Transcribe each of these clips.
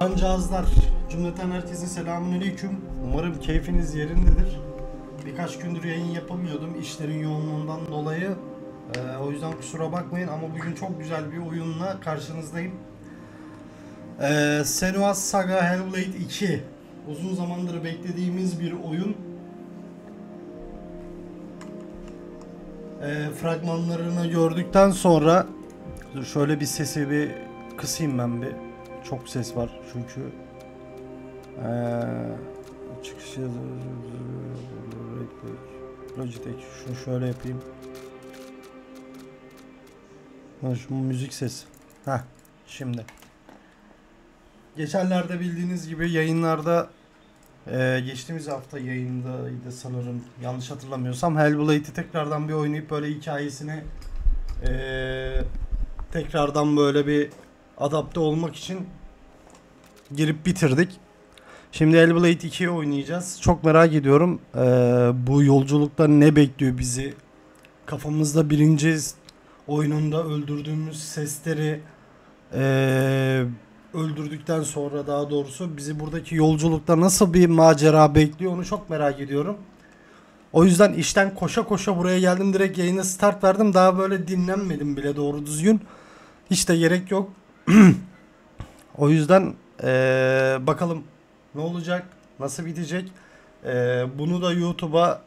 Cancağızlar, cümleten herkese selamünaleyküm. Umarım keyfiniz yerindedir. Birkaç gündür yayın yapamıyordum işlerin yoğunluğundan dolayı. Ee, o yüzden kusura bakmayın ama bugün çok güzel bir oyunla karşınızdayım. Ee, Senua's Saga Hellblade 2. Uzun zamandır beklediğimiz bir oyun. Ee, fragmanlarını gördükten sonra Dur şöyle bir sesi bir kısayım ben bir. Çok ses var çünkü. Ee, çıkış Logitech şunu şöyle yapayım. Ha, şu müzik sesi. Heh şimdi. Geçenlerde bildiğiniz gibi yayınlarda ee, geçtiğimiz hafta yayındaydı sanırım yanlış hatırlamıyorsam Hellblade'i tekrardan bir oynayıp böyle hikayesini ee, tekrardan böyle bir adapte olmak için girip bitirdik. Şimdi Hellblade 2'yi oynayacağız. Çok merak ediyorum. Ee, bu yolculukta ne bekliyor bizi? Kafamızda birinci oyununda öldürdüğümüz sesleri ee, öldürdükten sonra daha doğrusu bizi buradaki yolculukta nasıl bir macera bekliyor onu çok merak ediyorum. O yüzden işten koşa koşa buraya geldim direkt yayına start verdim. Daha böyle dinlenmedim bile doğru düzgün. Hiç de gerek yok. o yüzden ee, bakalım ne olacak, nasıl bitecek. Ee, bunu da YouTube'a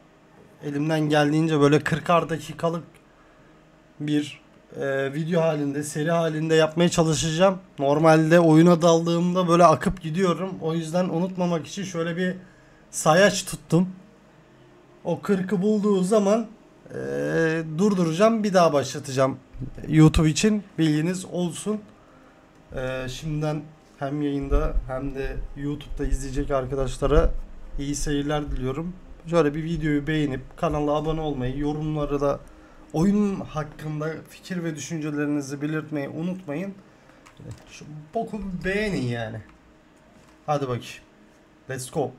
elimden geldiğince böyle 40'ar dakikalık bir e, video halinde, seri halinde yapmaya çalışacağım. Normalde oyuna daldığımda böyle akıp gidiyorum. O yüzden unutmamak için şöyle bir sayaç tuttum. O 40'ı bulduğu zaman e, durduracağım, bir daha başlatacağım. YouTube için bilginiz olsun. E, şimdiden hem yayında hem de YouTube'da izleyecek arkadaşlara iyi seyirler diliyorum. Şöyle bir videoyu beğenip kanala abone olmayı, yorumları da oyun hakkında fikir ve düşüncelerinizi belirtmeyi unutmayın. Şu boku beğenin yani. Hadi bakayım. Let's go.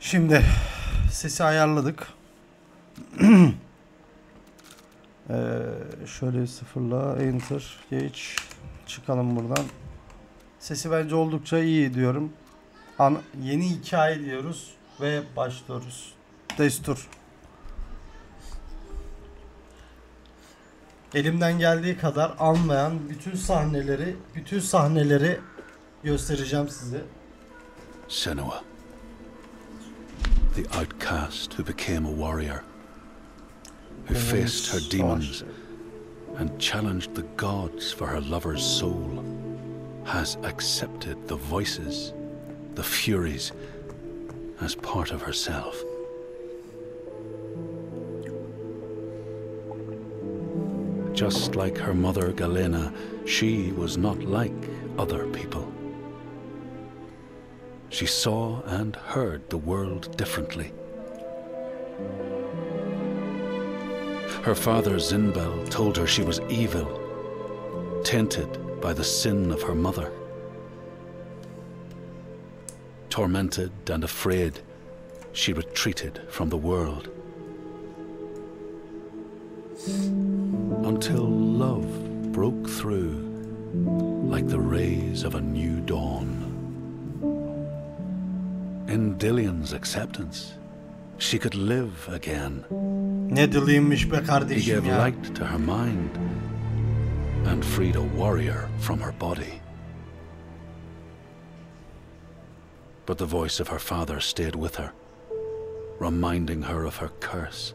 Şimdi sesi ayarladık. ee, şöyle sıfırla enter geç çıkalım buradan. Sesi bence oldukça iyi diyorum. An yeni hikaye diyoruz ve başlıyoruz. Destur. Elimden geldiği kadar almayan bütün sahneleri, bütün sahneleri göstereceğim size. Senua, the outcast who became a warrior, who faced her demons and challenged the gods for her lover's soul, has accepted the voices, the furies, as part of herself. Just like her mother Galena, she was not like other people. She saw and heard the world differently. Her father Zinbel told her she was evil, tainted by the sin of her mother. Tormented and afraid, she retreated from the world. Until love broke through like the rays of a new dawn. In Dillion's acceptance, she could live again. Ne be He kardeşim gave ya. light to her mind and freed a warrior from her body. But the voice of her father stayed with her, reminding her of her curse.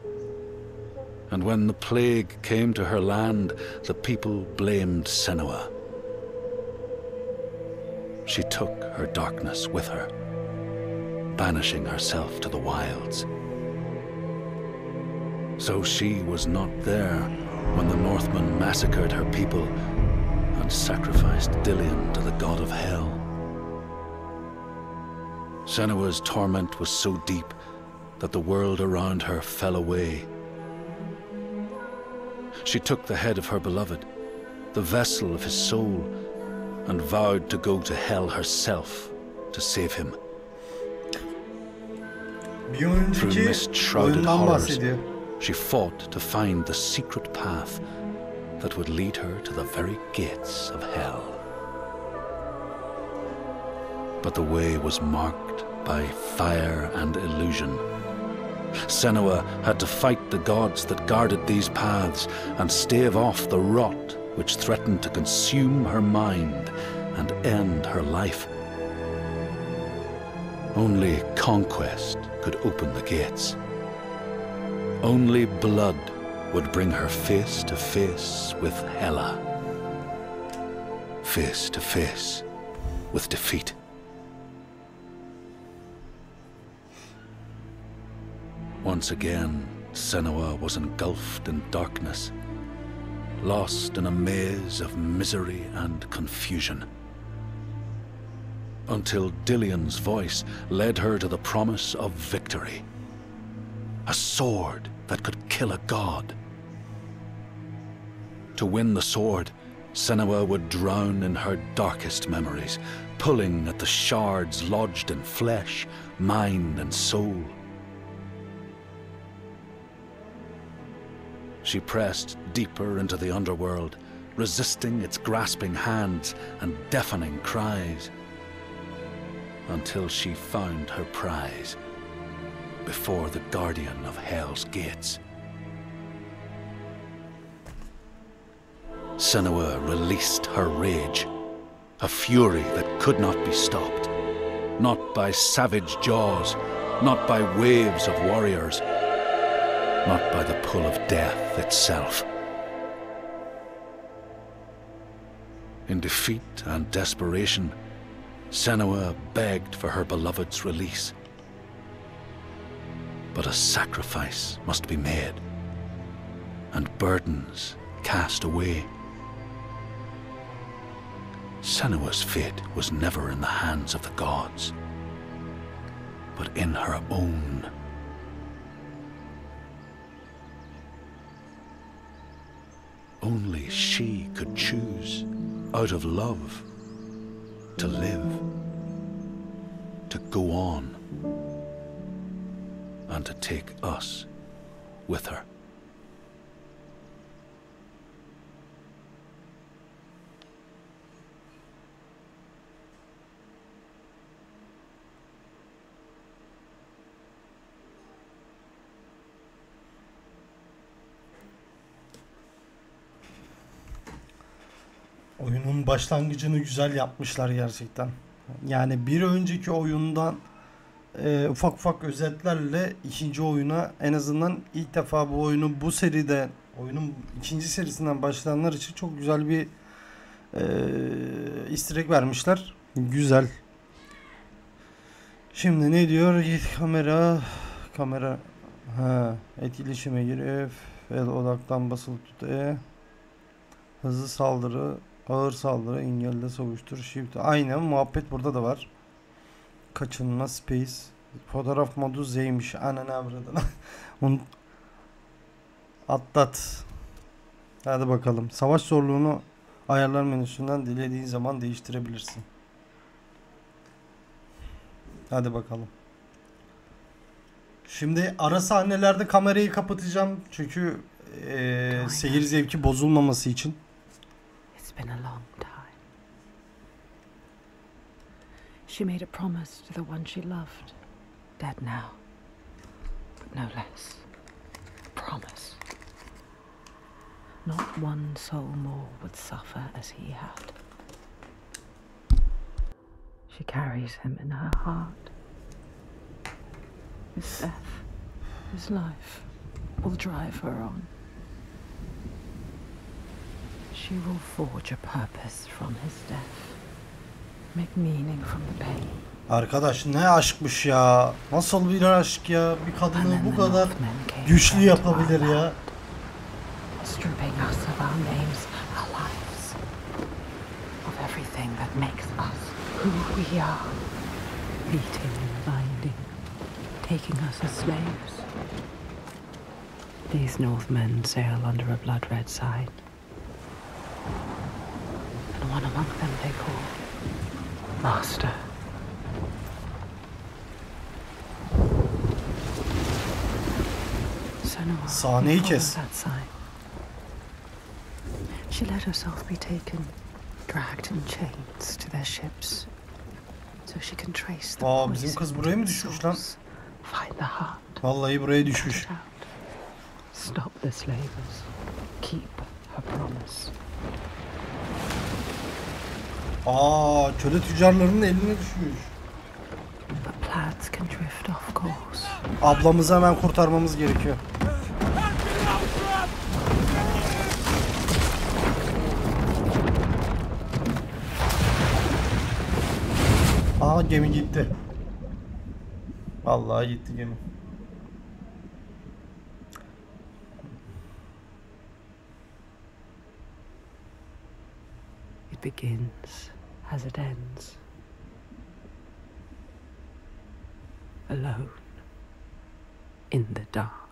And when the plague came to her land, the people blamed Senua. She took her darkness with her, banishing herself to the wilds. So she was not there when the Northmen massacred her people and sacrificed Dillion to the god of hell. Senua's torment was so deep that the world around her fell away. She took the head of her beloved, the vessel of his soul, and vowed to go to hell herself to save him. Through mist-shrouded horrors, bahsediyor. She fought to find the secret path that would lead her to the very gates of hell. but the way was marked by fire and illusion. Senua had to fight the gods that guarded these paths and stave off the rot which threatened to consume her mind and end her life. Only conquest could open the gates. Only blood would bring her face to face with Hela. Face to face with defeat. Once again, Senua was engulfed in darkness, lost in a maze of misery and confusion. Until Dillion's voice led her to the promise of victory. A sword that could kill a god. To win the sword, Senua would drown in her darkest memories, pulling at the shards lodged in flesh, mind, and soul. She pressed deeper into the underworld, resisting its grasping hands and deafening cries, until she found her prize before the guardian of Hell's gates. Senua released her rage, a fury that could not be stopped, not by savage jaws, not by waves of warriors, not by the pull of death itself. In defeat and desperation, Senua begged for her beloved's release. But a sacrifice must be made, and burdens cast away. Senua's fate was never in the hands of the gods, but in her own. Only she could choose, out of love, to live, to go on, and to take us with her. Oyunun başlangıcını güzel yapmışlar gerçekten. Yani bir önceki oyundan e, ufak ufak özetlerle ikinci oyuna en azından ilk defa bu oyunu bu seride oyunun ikinci serisinden başlayanlar için çok güzel bir e, istirek vermişler. Güzel. Şimdi ne diyor? Kamera kamera ha etkileşime gir F el odaktan basılı tut E hızlı saldırı ağır saldırı engelle savuştur shift aynen muhabbet burada da var kaçınma space. Fotoğraf modu Z'ymiş. Ananı avradına onu atlat. Hadi bakalım. Savaş zorluğunu ayarlar menüsünden dilediğin zaman değiştirebilirsin. Hadi bakalım. Şimdi ara sahnelerde kamerayı kapatacağım. Çünkü eee, seyir zevki bozulmaması için. It's been a long She made a promise to the one she loved, dead now, but no less. A promise. Not one soul more would suffer as he had. She carries him in her heart. His death, his life, will drive her on. She will forge a purpose from his death. Arkadaş ne aşkmış ya. Nasıl bir aşk ya. Bir kadını bu kadar güçlü yapabilir ya. taking us as slaves. These Northmen sail under a blood red sign. And one among them they call Master. Sahneyi kes. She let herself be taken, dragged in chains to their ships, so she can trace the Aa bizim kız buraya mı düşmüş lan? Find the heart. Vallahi buraya düşmüş. Stop the slavers. Keep Aa köle tüccarlarının eline düşmüş. But plans can drift off course. Ablamızı hemen kurtarmamız gerekiyor. Aa gemi gitti. Vallahi gitti gemi. It begins as it ends. Alone. In the dark.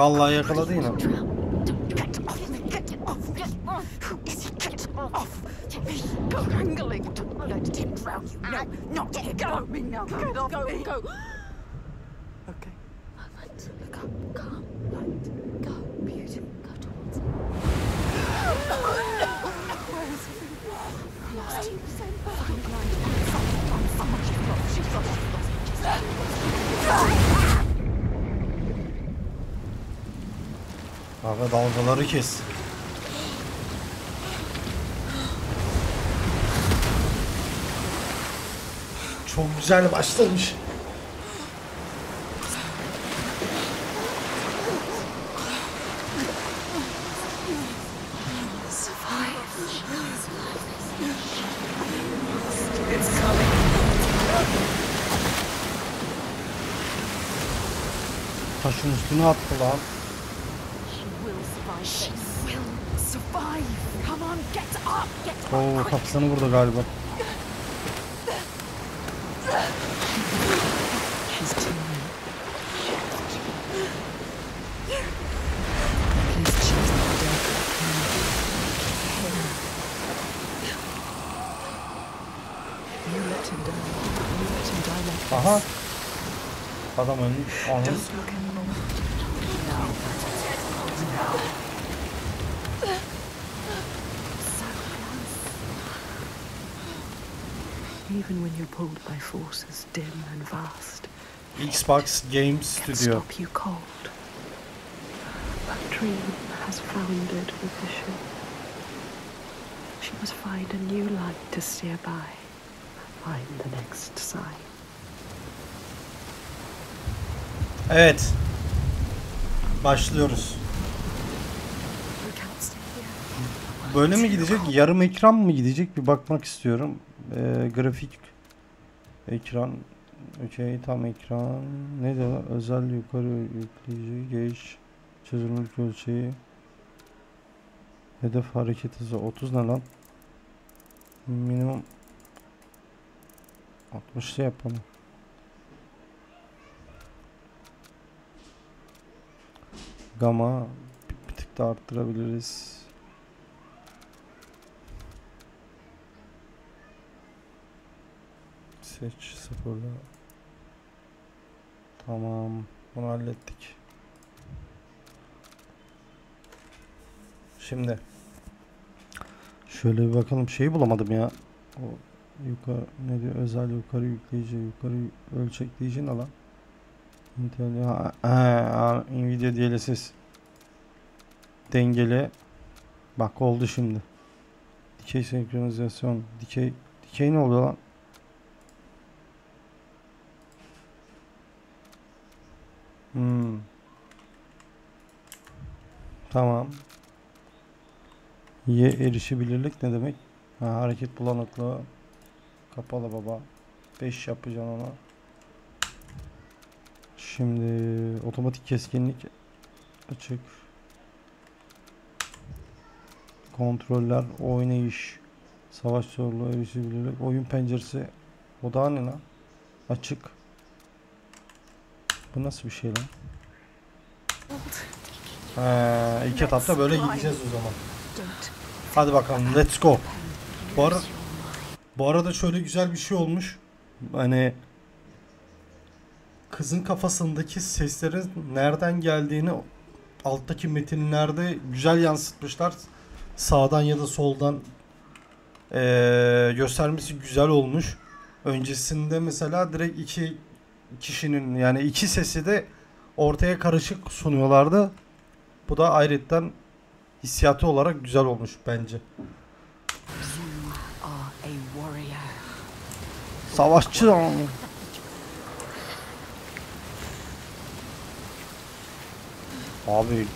Ya Allah yakaladı yine. Abi dalgaları kes. Çok güzel başlamış. Taşın üstüne attı lan. Him die like this. Aha. Adam ölmüş. Anam. Don't look anymore. No. Even when you're pulled by forces dim and vast, Xbox Game Studio. stop you cold. A dream has foundered with the ship. She must find a new light to steer by. Find the next sign. Evet. Başlıyoruz. Böyle mi gidecek? Yarım ekran mı gidecek? Bir bakmak istiyorum. Ee, grafik ekran. Okey tam ekran. Ne de özel yukarı yükleyici geç çözünürlük ölçeği. Hedef hareket hızı 30 ne lan? Minimum 60'ta yapalım. Gama bir tık da arttırabiliriz. Seç sıfırla. Tamam. Bunu hallettik. Şimdi. Şöyle bir bakalım. Şeyi bulamadım ya. O yukarı ne diyor? Özel yukarı yükleyici, yukarı ölçekleyici ne lan? Intel Nvidia DLSS dengeli. Bak oldu şimdi. Dikey senkronizasyon. Dikey dikey ne oluyor lan? Hmm. Tamam. Y erişebilirlik ne demek? Ha, hareket bulanıklığı kapalı baba. 5 yapacaksın ona. Şimdi otomatik keskinlik açık. kontroller, oynayış, savaş zorluğu, erişilebilirlik, oyun penceresi. O da ne lan? Açık. Bu nasıl bir şey lan? He, ilk etapta böyle gideceğiz o zaman. Hadi bakalım let's go. Bu, ara, bu arada şöyle güzel bir şey olmuş. Hani kızın kafasındaki seslerin nereden geldiğini alttaki metinlerde güzel yansıtmışlar. Sağdan ya da soldan eee, göstermesi güzel olmuş. Öncesinde mesela direkt iki kişinin yani iki sesi de ortaya karışık sunuyorlardı. Bu da ayrıca hissiyatı olarak güzel olmuş bence. Savaşçı Abi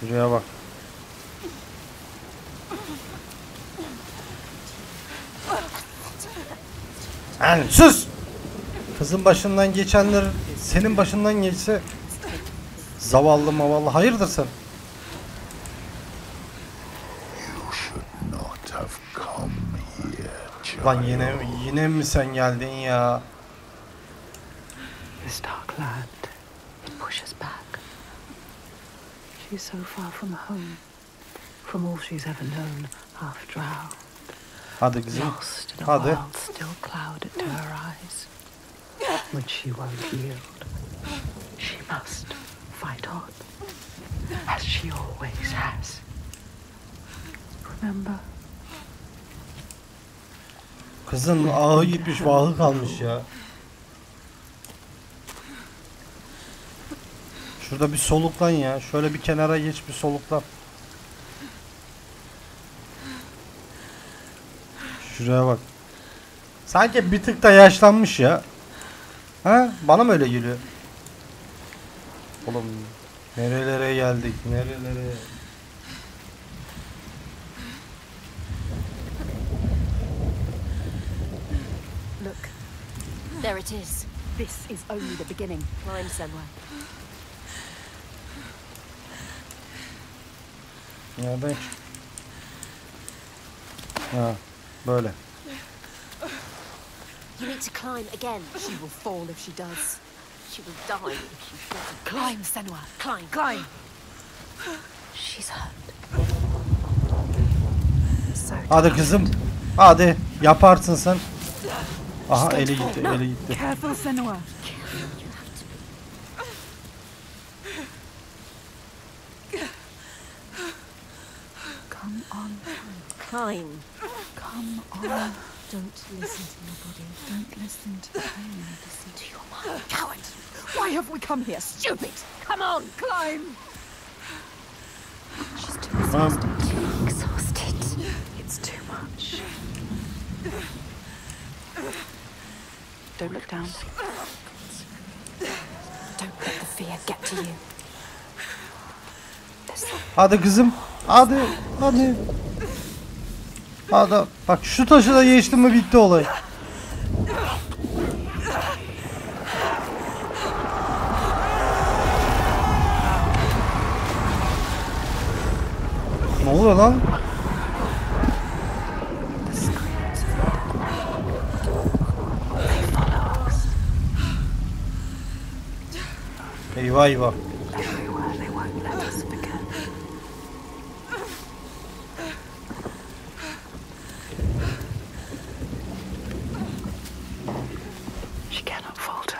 Şuraya bak. Yani sus! Kızın başından geçenler senin başından geçse zavallı mavallı hayırdır sen? Lan yine yine mi sen geldin ya? This dark land, it pushes back. She's so far from home, from all she's ever known, half drowned, Hadi kızım. Hadi. world still clouded to her eyes. But she won't yield. She must fight on, as she always has. Remember? Kızın ağı gitmiş vahı kalmış ya. Şurada bir soluklan ya. Şöyle bir kenara geç bir soluklan. Şuraya bak. Sanki bir tık da yaşlanmış ya. Ha? Bana mı öyle geliyor? Oğlum nerelere geldik? Nerelere? Look. There it is. This is only the beginning. Climb, Senwa. Nereden? Ha, böyle. You need to climb again. She will fall if she does. She will die if she doesn't. Climb, Senwa. Climb. Climb. She's hurt. So Hadi kızım. Hadi yaparsın sen. Aha eli gitti, eli gitti. Careful, Senua. Come on, climb. Come on. Don't listen to your body. Don't listen to the pain. Listen to your mind. Coward. Why have we come here? Stupid! Come on, climb! She's too Um, exhausted. exhausted. It's too much. Don't look down. Don't let the fear get to you. There's Hadi kızım. Hadi. Hadi. Hadi. Bak şu taşı da geçtim mi bitti olay. Ne oluyor lan? Eyvah eyvah. Everywhere they won't let us forget. She cannot falter.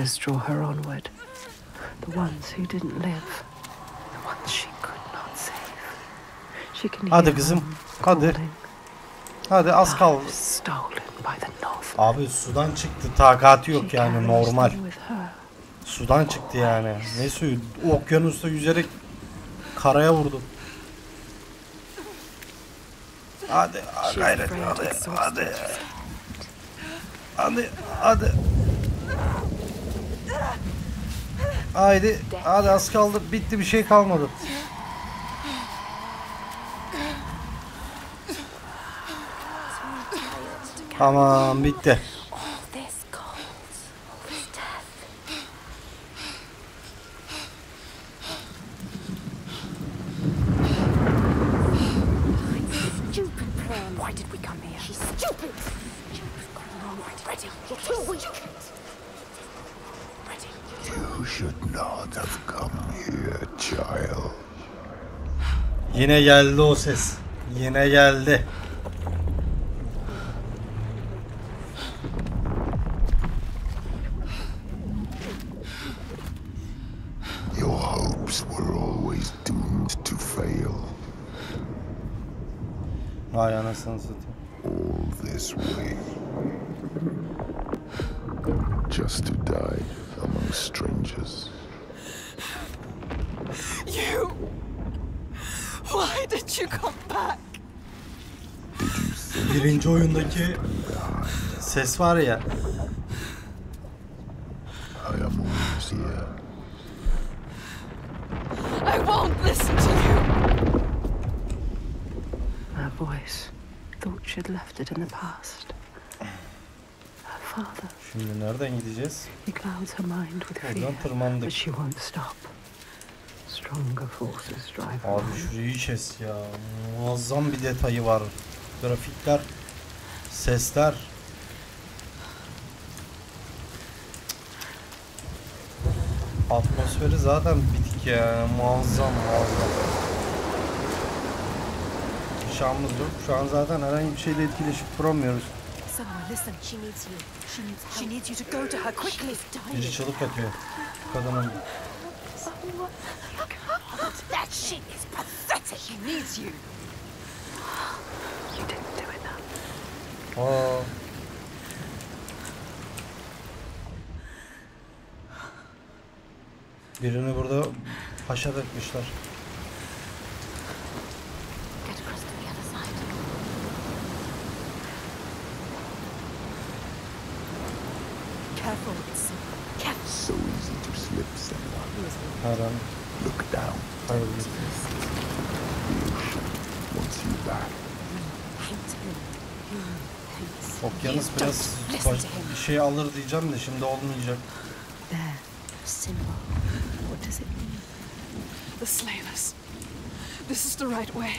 Voices draw her onward. The ones who didn't live. The ones she could not save. She can Hadi kızım, hadi. Hadi az kaldı. "Lives Stolen by the North. Abi sudan çıktı takati yok yani normal. Sudan çıktı yani. Ne suyu? Okyanusta yüzerek karaya vurdu. Hadi hadi gayret hadi exhausted. hadi. Hadi hadi. Haydi hadi az kaldı bitti bir şey kalmadı. Tamam bitti. all this cold, all this death. She's stupid. You've gone wrong already. You're too weak. Ready. You should not have come here, child. Yine geldi o ses. Yine geldi. Your hopes were always doomed to fail. Vay anasını satayım. All this way. Just to die among strangers. You! Why did you come back? Birinci oyundaki ses var ya. I am always here? I won't listen to you! Her voice. Thought she'd left it in the past. Her father. Şimdi nereden gideceğiz? He clouds her mind with fear. But she won't stop. Stronger forces drive her Abi şurayı kes ya. Muazzam bir detayı var. Grafikler, sesler. Atmosferi zaten bitik ya. Muazzam muazzam. Şansımız yok. Şu an zaten herhangi bir şeyle etkileşip. She's Biri çığlık atıyor. Kadının. Shit is pathetic. She needs you. You didn't do enough. Aa. Birini burada haşat etmişler. Get across to the other side. Careful, it's Careful. So easy to slip, an Look down. Hayırlısı. Okyanus biraz baş- bir şey alır diyeceğim de şimdi olmayacak. The slavers. This is the right way.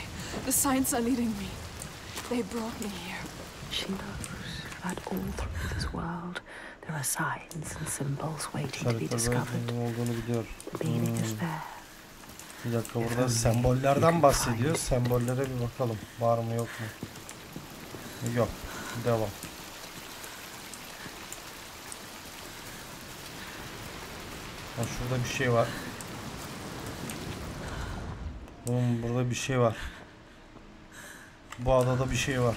The signs are leading me. They brought me here. She knows that all through this world there are signs and symbols waiting to be discovered. The meaning is there. Bir dakika burada sembollerden bahsediyor. Sembollere bir bakalım. Var mı yok mu? Yok. Devam. Ha, şurada bir şey var. Oğlum burada bir şey var. Bu adada bir şey var.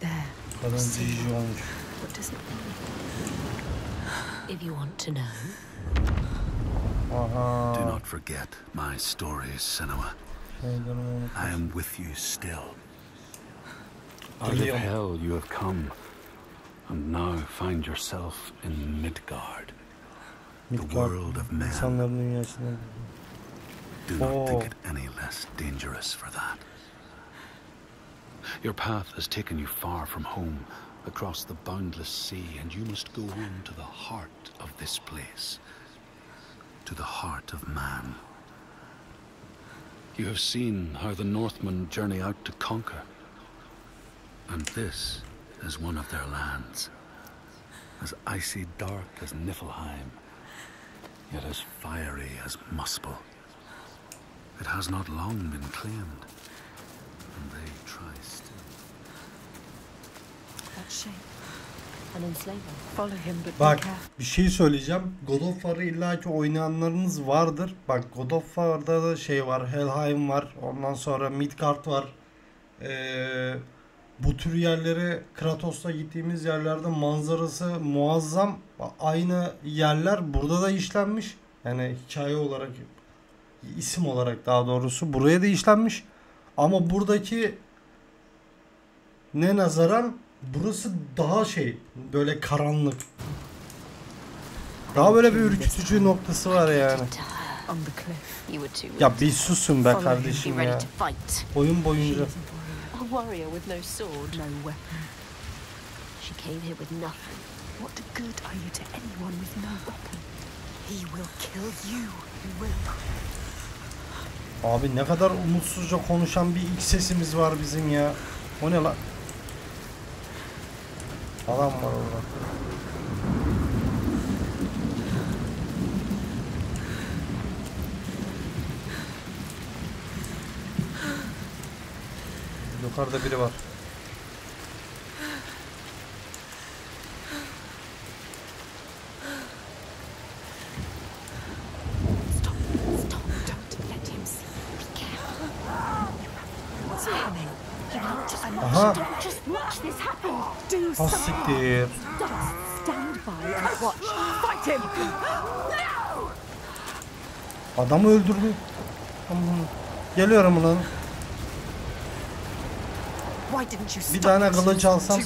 There. Kadın cici olmuş. What does it mean? If you want to know, Aha. Do not forget my stories, Senua. I am with you still. Out of hell you have come, and now find yourself in Midgard, the world of men. Do not think Oh. it any less dangerous for that. Your path has taken you far from home, across the boundless sea, and you must go on to the heart of this place, to the heart of man. You have seen how the Northmen journey out to conquer, and this is one of their lands, as icy dark as Niflheim, yet as fiery as Muspel. It has not long been claimed, Bak careful. bir şey söyleyeceğim. God of War'ı illaki oynayanlarınız vardır. Bak God of War'da da şey var. Helheim var. Ondan sonra Midgard var. Ee, bu tür yerlere Kratos'ta gittiğimiz yerlerde manzarası muazzam. Aynı yerler burada da işlenmiş. Yani hikaye olarak isim olarak daha doğrusu buraya da işlenmiş. Ama buradaki ne nazaran burası daha şey böyle karanlık. Daha böyle bir ürkütücü noktası var yani. Ya bir susun be kardeşim ya. Oyun boyunca. is a warrior. A warrior with no sword. No weapon. She came here with nothing. What good are you to anyone with no weapon? He will kill you. He will. Abi ne kadar umutsuzca konuşan bir iç sesimiz var bizim ya. O ne lan? Adam var orada. Yukarıda biri var. Stop. Stop. Don't let him see. Be careful. What's happening? Aha. Ha something. siktir. Adamı öldürdü. Geliyorum lan. Why didn't you stop? Bir tane kılıç alsam.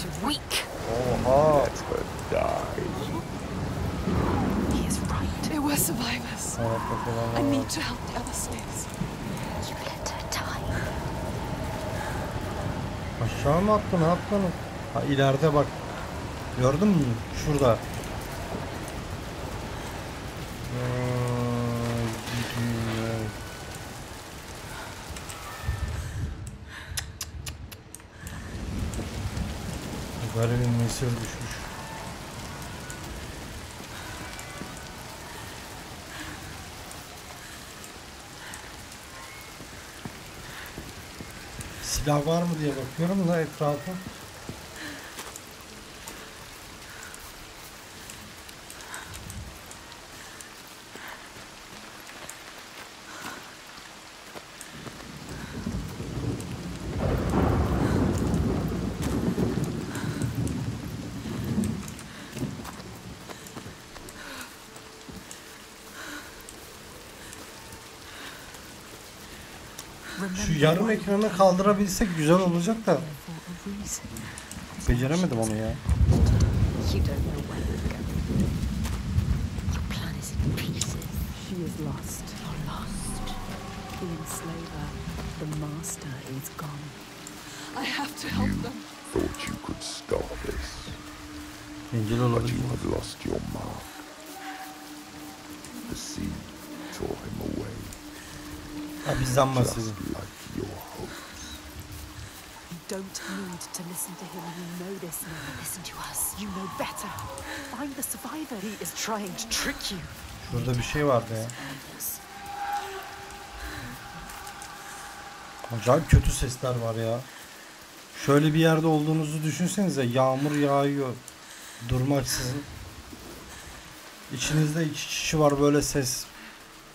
Oha. He is right. They were survivors. I need to help the other slaves. You let her die. Aşağı mı attı ne yaptı onu? Ha ileride bak. Gördün mü? Şurada. Garibin mesir düşmüş. Silah var mı diye bakıyorum da etrafa. Şu yarım ekranı kaldırabilsek güzel olacak da beceremedim onu ya. You don't know where you're going. Your plan is in pieces. She is lost. You're lost. The enslaver, the master is gone. I have to help them. Thought you could stop this, but olabilir. you have lost your mark. The sea tore him away, Ha bizden just bahsedeyim. like your hopes. You don't need to listen to him. You know this now. Listen to us. You know better. Find the survivor. He is trying to trick you. Şurada bir şey vardı ya. Acayip kötü sesler var ya. Şöyle bir yerde olduğunuzu düşünsenize. Yağmur yağıyor. Durmaksızın. İçinizde iki kişi var böyle ses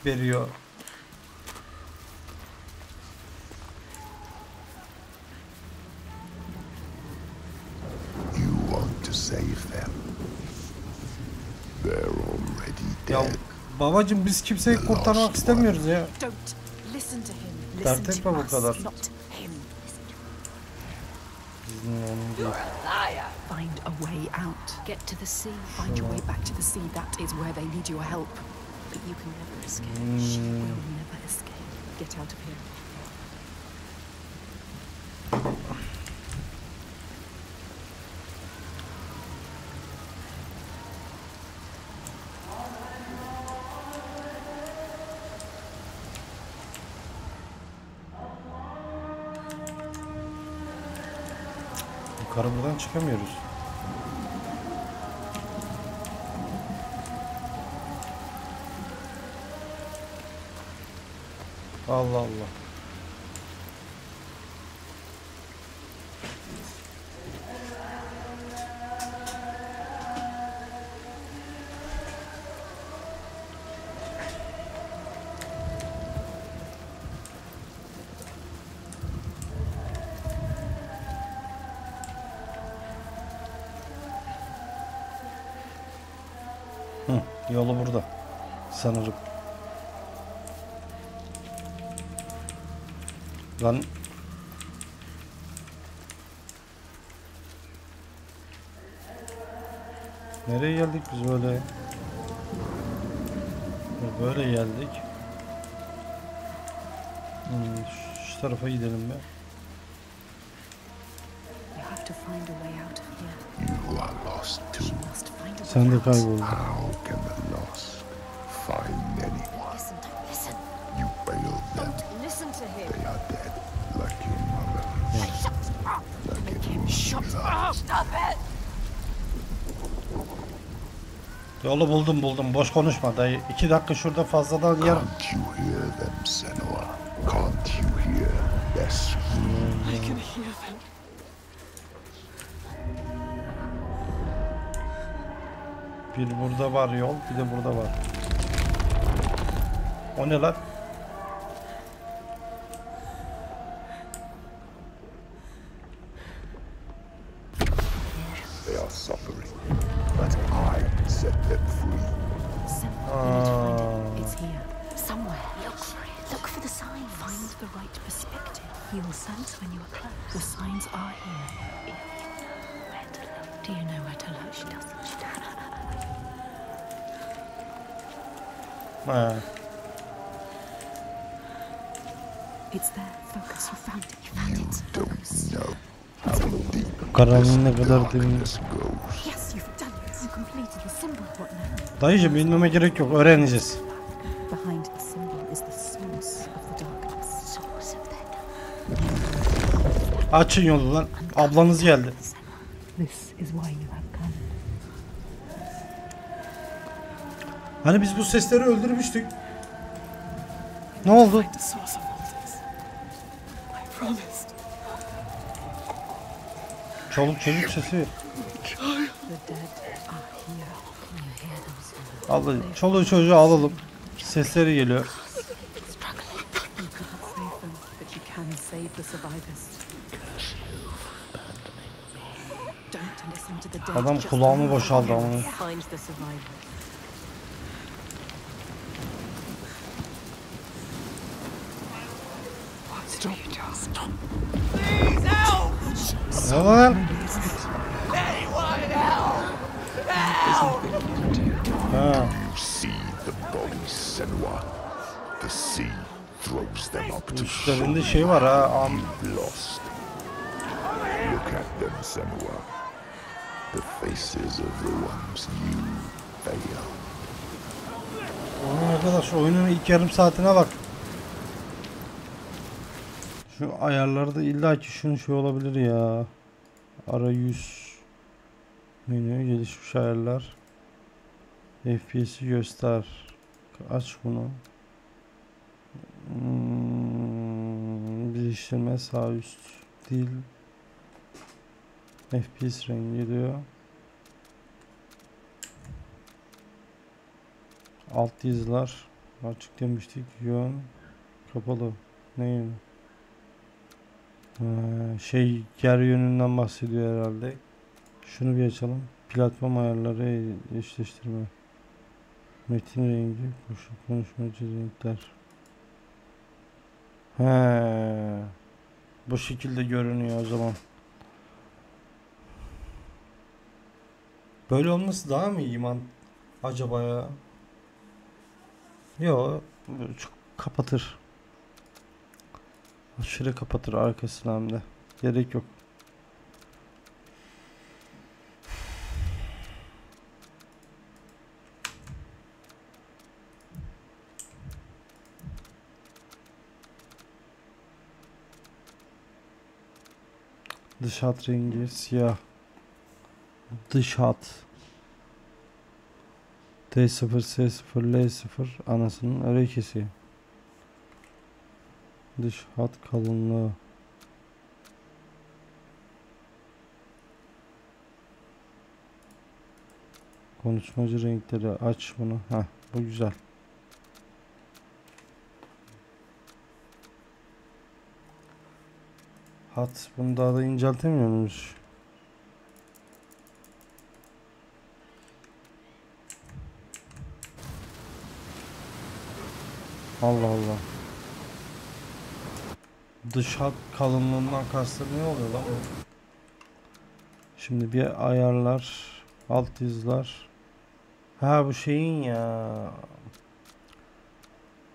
veriyor. You want to save them. They're already Ya dead. Babacım biz kimseyi kurtarmak istemiyoruz ya. Don't listen to him. Dert Listen etme to bu kadar. Find a way out. Get to the sea. Find your way back to the sea. That is where they need your help. But you can never escape. She will never escape. Get out of here. Yukarı buradan çıkamıyoruz. Allah Allah. Lan Nereye geldik biz böyle? Böyle geldik. Hmm, şu- tarafa gidelim be. You have to Yolu buldum buldum. Boş konuşma dayı. İki dakika şurada fazladan yarım. Can't you hear them, Senua? Can't you hear their scream? I can hear them. Bir burada var yol, bir de burada var. O ne lan? You will sense when you are close. The signs are here. If you know where to look. Do you know where to look? She doesn't. She doesn't. It's there. Focus. You found it. You found it. Focus. Know how deep Karanlığın ne kadar derin. darkness goes. Yes, you've done it. You completed the symbol. What now? Dayıcım bilmeme gerek yok. Öğreneceğiz. Açın yolu lan. Ablanız geldi. Hani biz bu sesleri öldürmüştük. Ne oldu? Çoluk çocuk sesi. Abla çoluğu çocuğu alalım. Sesleri geliyor. Struggling. You cannot save them, but you can save the survivors. Don't listen to the dead. Adam kulağımı boşaldı ama. Ne lan? Ha, üstlerinde şey var ha. Am. Look at them, Senua. Faces of the ones you fail. Aman arkadaş oyunun ilk yarım saatine bak. Şu ayarlarda illaki şunun şey olabilir ya. Arayüz menü gelişmiş ayarlar. FPS'i göster. Aç bunu. Hmm, değiştirme sağ üst dil. FPS rengi diyor. Alt yazılar açık demiştik. Yön kapalı. Ne? Ha, şey yer yönünden bahsediyor herhalde. Şunu bir açalım. Platform ayarları eşleştirme. Metin rengi, koşu, konuşmacı renkler. He. Bu şekilde görünüyor o zaman. Böyle olması daha mı iyi man acaba ya? Yo, çok kapatır. Aşırı kapatır arkasını hem de. Gerek yok. Dış hat rengi siyah. Dış hat. T0, S0, L0 anasının örekesi. Dış hat kalınlığı. Konuşmacı renkleri aç bunu. Heh, bu güzel. Hat bunu daha da inceltemiyor muyuz? Allah Allah. Dış hat kalınlığından kastı ne oluyor lan bu? Şimdi bir ayarlar, alt yazılar. Ha bu şeyin ya.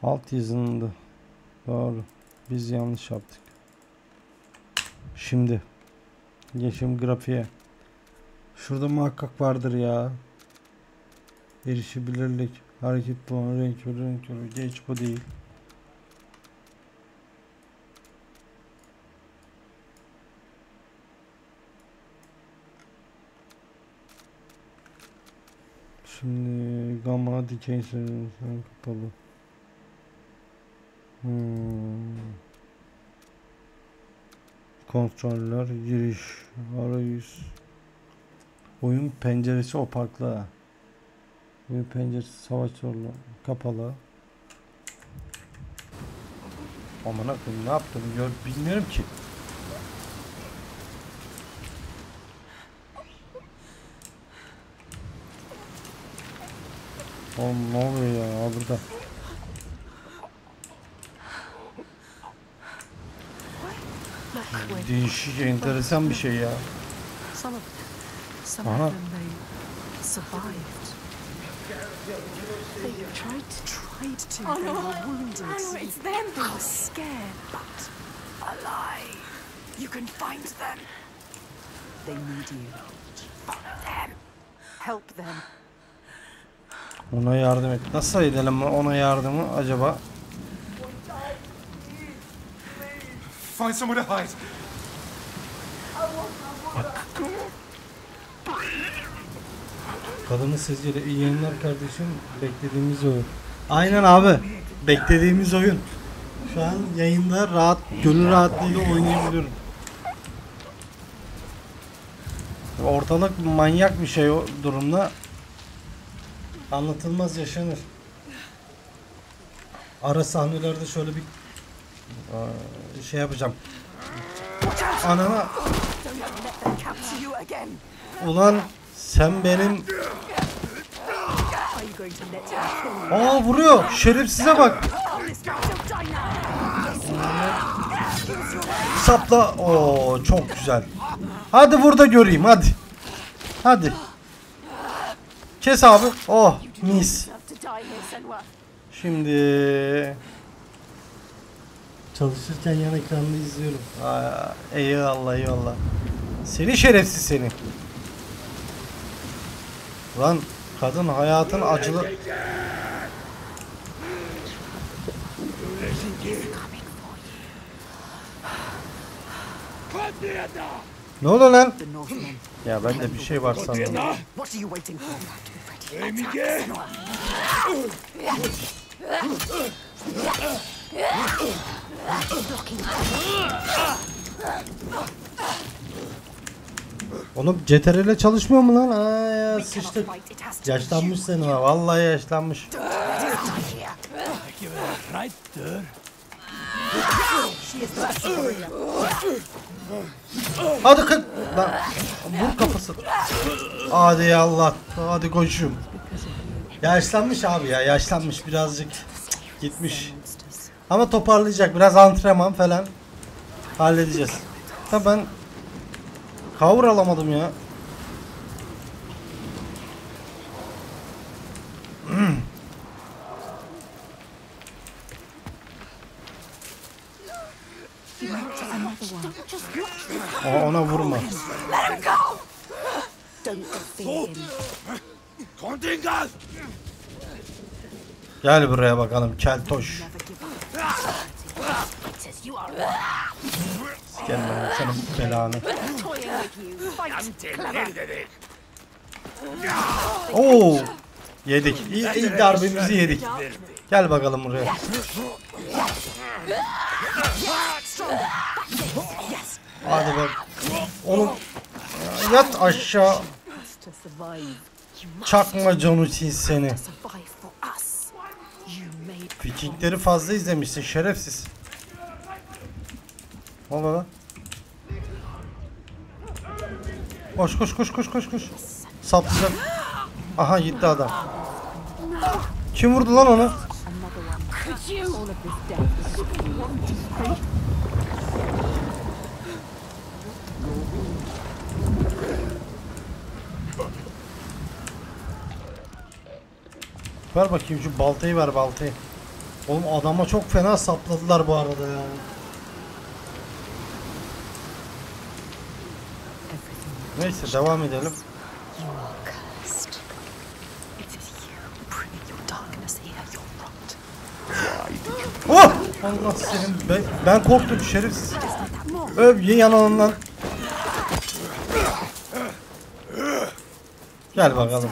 Alt yazındı. Doğru. Biz yanlış yaptık. Şimdi geçim grafiğe. Şurada muhakkak vardır ya. Erişebilirlik, Hareket puanı, renk körü, renk körü. Geç bu değil. Şimdi gamma dikey sınırı kapalı. Hmm. Kontroller, giriş, arayüz. Oyun penceresi opakla. Oyun penceresi savaş zorlu. Kapalı. Aman akım ne yaptım gör bilmiyorum ki. Oğlum ne oluyor ya burada? Değişik, enteresan bir şey ya. Aha. They tried to tried to. I they know, were wounded. I know, it's them. They were scared, but Alive. You can find them. they need you. Follow them. Help them. Ona yardım et. Nasıl edelim ona yardımı acaba? Find somewhere to hide. Kadının sesiyle iyi yayınlar kardeşim. Beklediğimiz oyun. Aynen abi. Beklediğimiz oyun. Şu an yayında rahat, gönül rahatlığıyla oynayabiliyorum. Ortalık manyak bir şey o durumda. Anlatılmaz yaşanır. Ara sahnelerde şöyle bir Aa, şey yapacağım. Anana ulan sen benim? Aa vuruyor. Şerefsize bak. Sapla. Oo çok güzel. Hadi burada göreyim hadi. Hadi. Kes abi. Oh mis. Şimdi çalışırken yan ekranda izliyorum. Aa, eyvallah eyvallah. Seni şerefsiz seni. Lan kadın hayatın acılı. Ne oldu lan? Ya ben de bir şey var sandım. What are you waiting for? Oğlum CTRL çalışmıyor mu lan? Aa ya sıçtık. Yaşlanmış senin ha. Vallahi yaşlanmış. Hadi kız. Lan vur kafası. Hadi ya Allah. Hadi koşum. Yaşlanmış abi ya. Yaşlanmış birazcık. Gitmiş. Ama toparlayacak. Biraz antrenman falan. Halledeceğiz. Ha ben cover alamadım ya. O- ona vurma. Gel buraya bakalım keltoş. Says you are Gel lan senin belanı. Oo! Yedik. İlk, ilk darbemizi yedik. Gel bakalım buraya. Hadi bak. Onu yat aşağı. Çakma Jonutin seni. Vikingleri fazla izlemişsin şerefsiz. Ne oluyor lan? Koş koş koş koş koş koş. Saplayacak. Aha gitti adam. Kim vurdu lan onu? Ver bakayım şu baltayı ver baltayı. Oğlum adama çok fena sapladılar bu arada ya. Neyse devam edelim. Oh! Allah senin ben, ben korktum şerefsiz. Öv ye yanağından. Gel bakalım.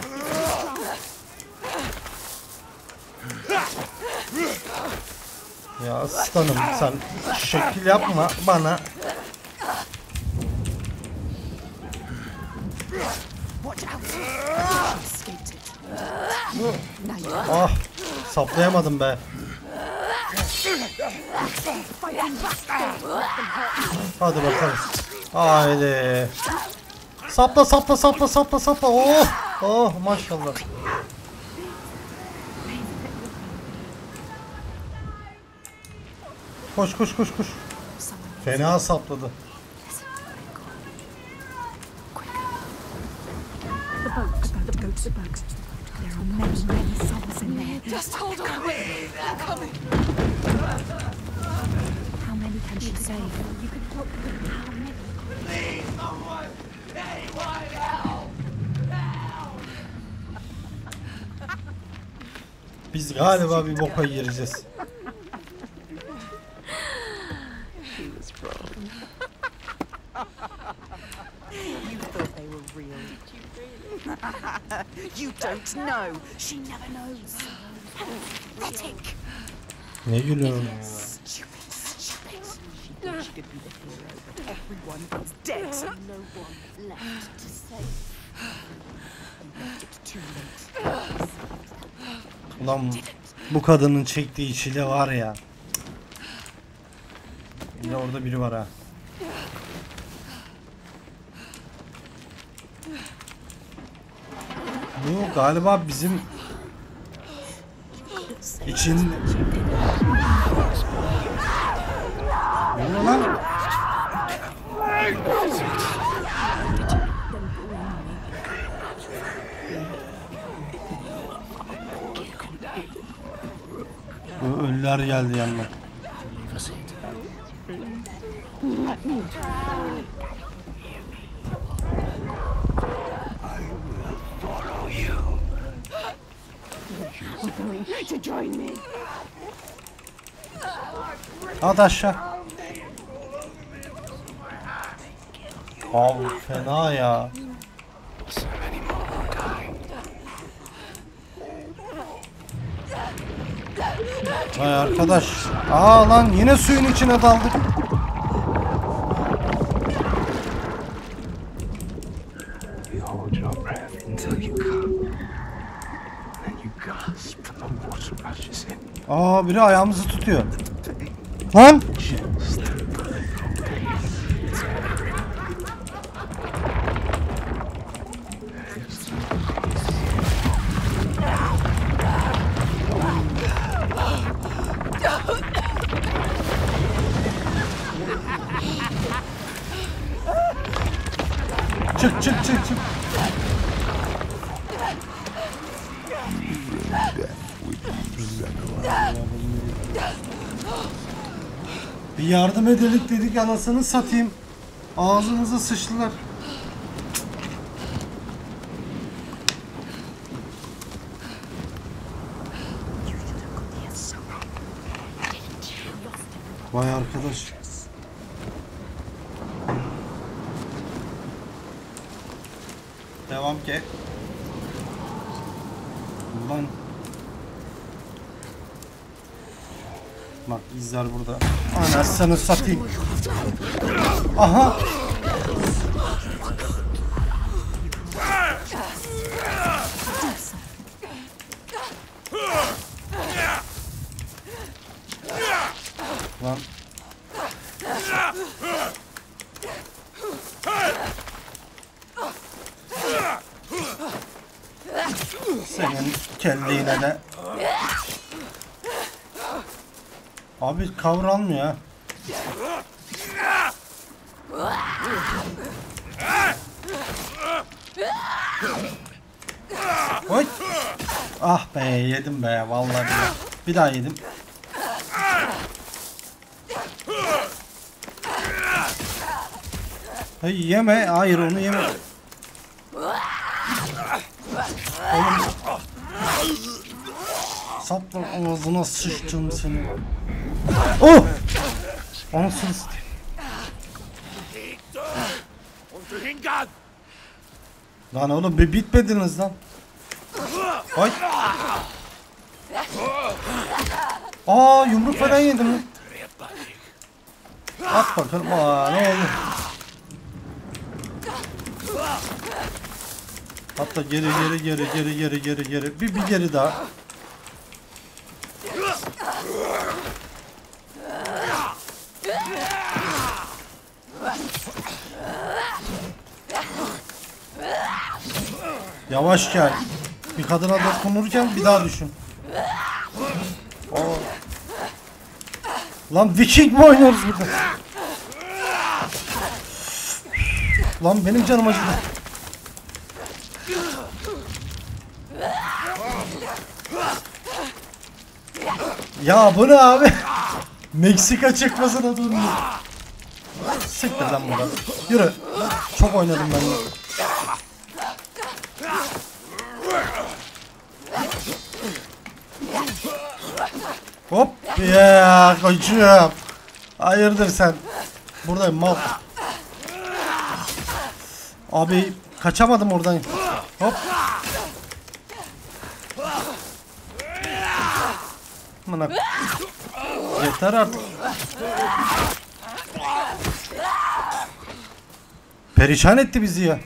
Ya aslanım sen şekil yapma bana. Ah saplayamadım be. Hadi bakalım. Haydi. Sapla sapla sapla sapla sapla. Oh oh maşallah. Koş koş koş koş. Fena sapladı. Can she save? You can help them. How many? Biz galiba bir boka gireceğiz. You thought they were real. you don't know. She never knows. Pathetic. Ne gülüyorsun? Could be the hero, everyone is dead. No one left to save. You too late. Ulan bu kadının çektiği çile var ya. De orada biri var ha. Bu galiba bizim için Ne lan? Ölüler geldi yanına. At aşağı. Abi fena ya. Vay arkadaş. Aa lan yine suyun içine daldık. Aa biri ayağımızı tutuyor. Lan! Dedik anasını satayım. Ağzımıza sıçtılar. Vay arkadaş. Devam ki. Ulan. Bak izler burada. Anasını satayım. Aha. Senin kelliğine de. Abi kavralmıyor ha. Oy. Ah be yedim be vallahi. Bir daha yedim. Hayır yeme. Hayır onu yeme. Oğlum. Sapla ağzına sıçtım seni. Oh! Anasını satayım. Lan oğlum bir bitmediniz lan. Ay. Aa yumruk falan yedim lan. At bakalım. Aa ne oldu? Hatta geri geri geri geri geri geri geri. Bir, bir geri daha. Yavaş gel. Bir kadına dokunurken bir daha düşün. Aa. Lan Viking mi oynuyoruz burada? Lan benim canım acıdı. Ya bu ne abi? Meksika çıkmasına durmuyor. Siktir lan buradan. Yürü. Çok oynadım ben de. Hop ya koçum. Hayırdır sen? Buradayım mal. Abi kaçamadım oradan. Hop. Bana. Yeter artık. Perişan etti bizi ya.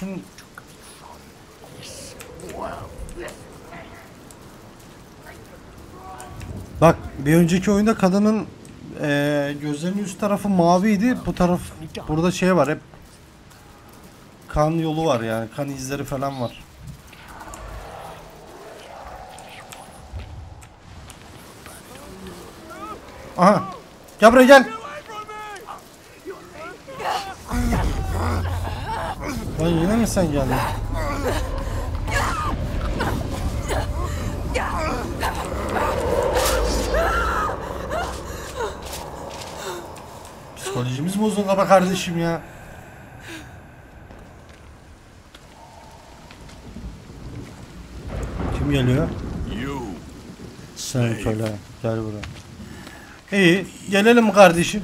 Şunu Bak bir önceki oyunda kadının eee gözlerinin üst tarafı maviydi. Bu taraf burada şey var hep kan yolu var yani kan izleri falan var. Aha. Gel buraya gel. Lan yine mi sen geldin? Psikolojimiz bozuldu be kardeşim ya. Kim geliyor? Sen köle. Gel buraya. İyi. Gelelim kardeşim.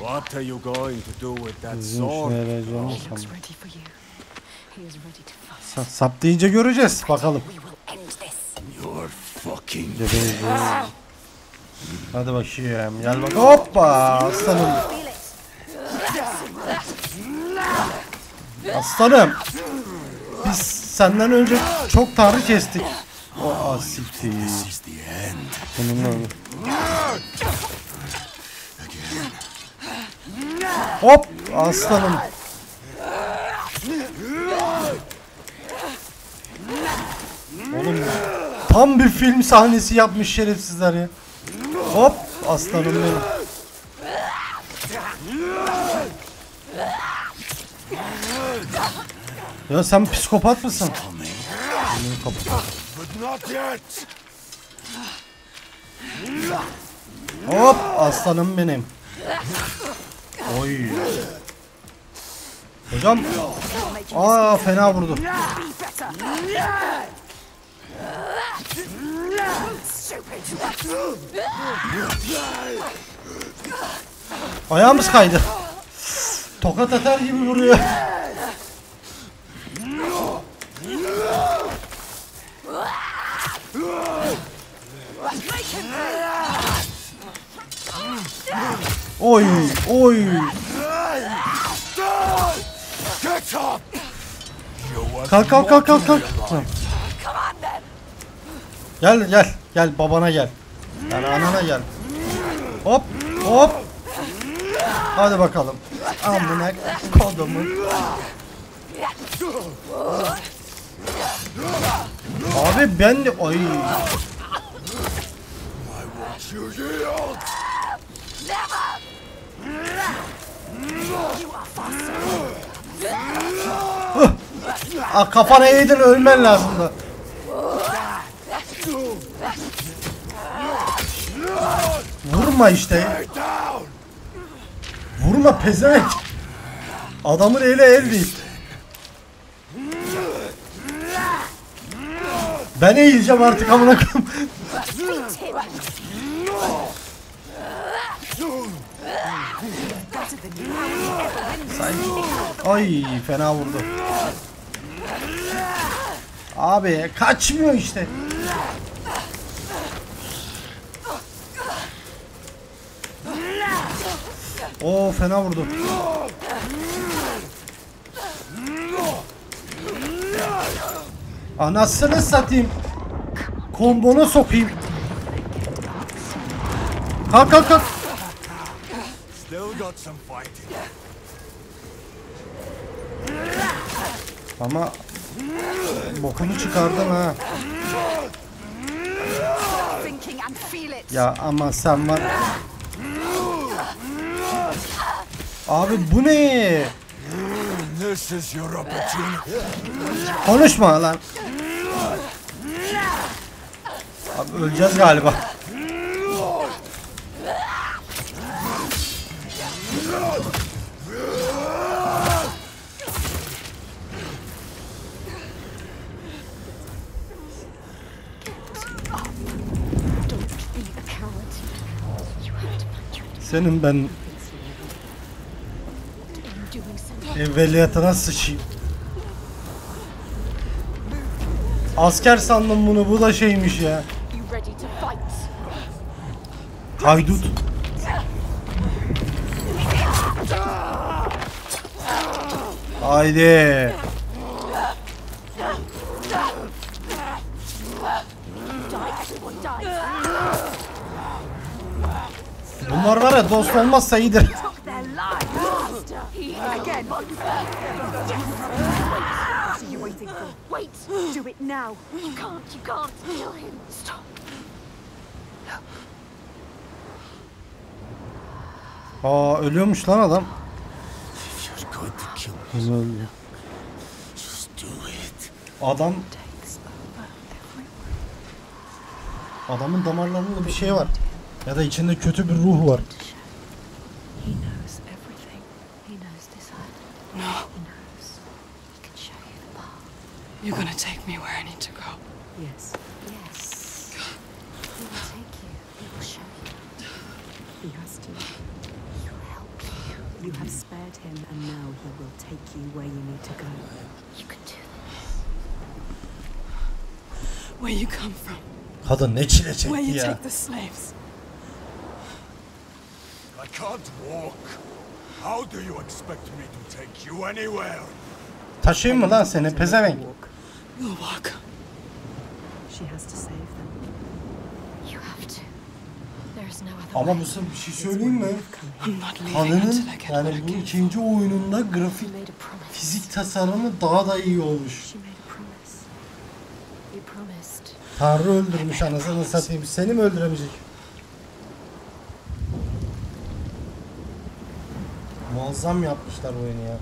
What are you going to do with that sword? Sa- Sap deyince göreceğiz. Bakalım. Gebereceğiz. Hadi bakayım. Gel bak. Hoppa. Aslanım. Aslanım. Biz senden önce çok tanrı kestik. O the end. Bununla. Hop aslanım. Oğlum tam bir film sahnesi yapmış şerefsizler ya. Hop aslanım benim. Ya sen psikopat mısın? Hop aslanım benim. Oy. Hocam. Aa fena vurdu. Ayağımız kaydı. Tokat atar gibi vuruyor. Oy oy. Kalk kalk kalk kalk kalk. Tamam. Gel gel gel babana gel. Yani anana gel. Hop hop. Hadi bakalım. Amına kodumun. Abi ben de ay ah, kafana yedin ölmen lazım da. Vurma işte. Vurma pezevenk. Adamın eli el değil. Ben eğileceğim artık amına koyayım. Ay fena vurdu. Abi kaçmıyor işte. Oo fena vurdu. Anasını satayım. Kombona sokayım. Kalk kalk kalk. Ama bokunu çıkardın ha. Ya ama sen var. Abi bu ne? This is your. Konuşma lan. Abi öleceğiz galiba. Don't be a coward. You have to find your Senin ben in doing so. Evveliyatına sıçayım. Asker sandım bunu bu da şeymiş ya. Haydut. Haydi. Bunlar var ya dost olmazsa iyidir. Now. You can't. You can't kill him. Stop. Aa ölüyormuş lan adam. Adam Adamın damarlarında bir şey var. Ya da içinde kötü bir ruh var. He knows everything. He knows this island. No. He knows. He can show you the path. You're gonna take me where I need to go. Yes. Yes. He will take you. He will show you. He has to. He will help you. You have spared him, and now he will take you where you need to go. You can do Where you come from. Kadın ne çile Where çekti you ya. take the slaves. I can't walk. How do you expect me to take you anywhere? Taşıyayım mı lan seni pezevenk? Walk. We'll walk. She has to save them. You have to. There is no other Ama sefer bir şey söyleyeyim mi? I'm not leaving Kadının until I get what yani bu ikinci oyununda grafik You made a promise. fizik tasarımı daha da iyi olmuş. She made a promise. You promised. Tanrı öldürmüş anasını satayım. Seni mi öldüremeyecek? Muazzam yapmışlar oyunu ya.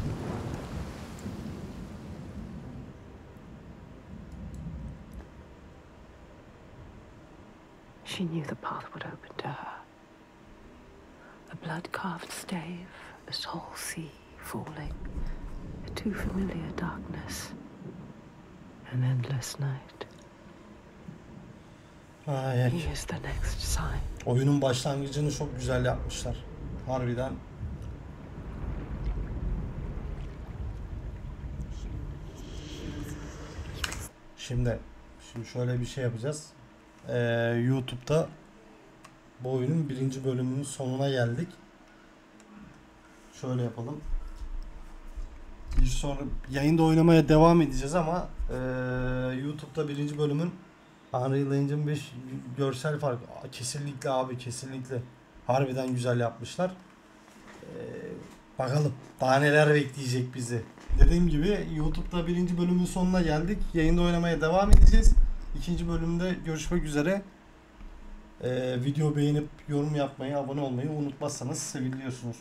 She knew the path would open to her. A blood-carved stave, a soul sea falling, a too familiar darkness, an endless night. Ay, ay. He is the next sign. Oyunun başlangıcını çok güzel yapmışlar. Harbiden. Şimdi şimdi şöyle bir şey yapacağız. Ee, YouTube'da bu oyunun birinci bölümünün sonuna geldik. Şöyle yapalım. Bir sonra yayında oynamaya devam edeceğiz ama ee, YouTube'da birinci bölümün Unreal Engine 5 görsel fark kesinlikle abi kesinlikle harbiden güzel yapmışlar. Ee, bakalım daha neler bekleyecek bizi. Dediğim gibi YouTube'da birinci bölümün sonuna geldik. Yayında oynamaya devam edeceğiz. İkinci bölümde görüşmek üzere. Ee, video beğenip yorum yapmayı, abone olmayı unutmazsanız seviliyorsunuz.